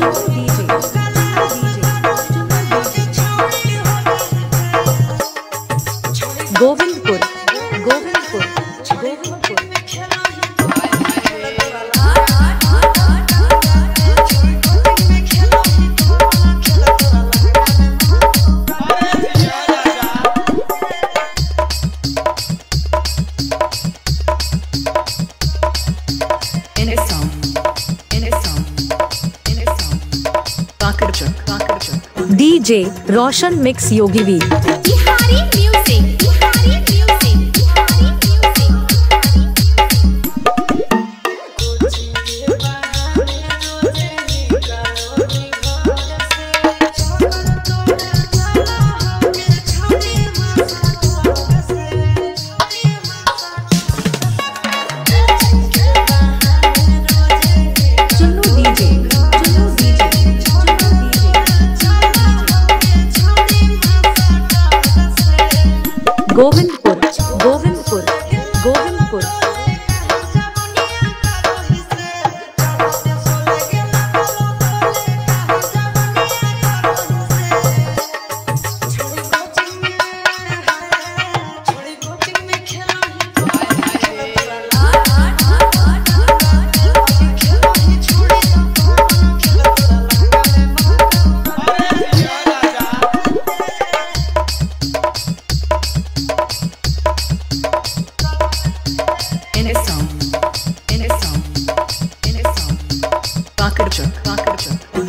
Thank you. DJ Roshan mix Yogi V. Govind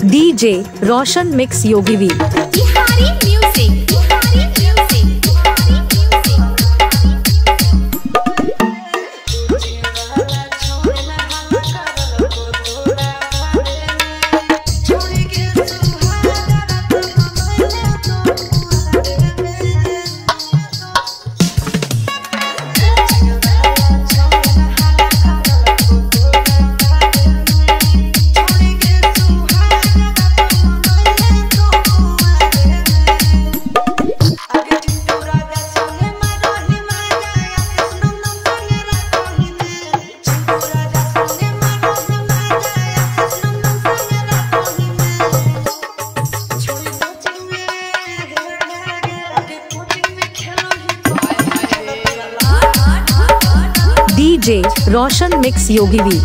DJ Roshan mix Yogi V. DJ Roshan mix Yogi V